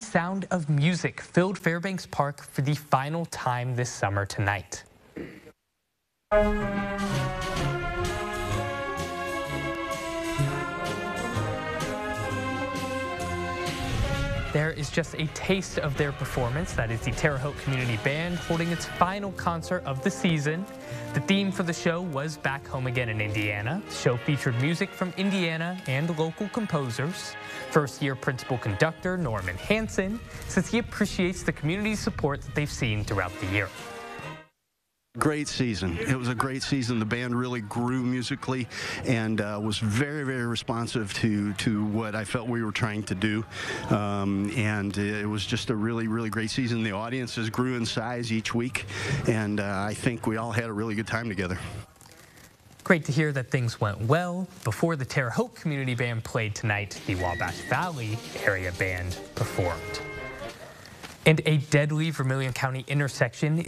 Sound of Music filled Fairbanks Park for the final time this summer tonight. There is just a taste of their performance. That is the Terre Haute Community Band holding its final concert of the season. The theme for the show was Back Home Again in Indiana. The show featured music from Indiana and local composers. First year principal conductor Norman Hanson says he appreciates the community's support that they've seen throughout the year. Great season. It was a great season. The band really grew musically and uh, was very, very responsive to to what I felt we were trying to do. Um, and it was just a really, really great season. The audiences grew in size each week, and uh, I think we all had a really good time together. Great to hear that things went well. Before the Terre Haute Community Band played tonight, the Wabash Valley Area Band performed. And a deadly Vermilion County intersection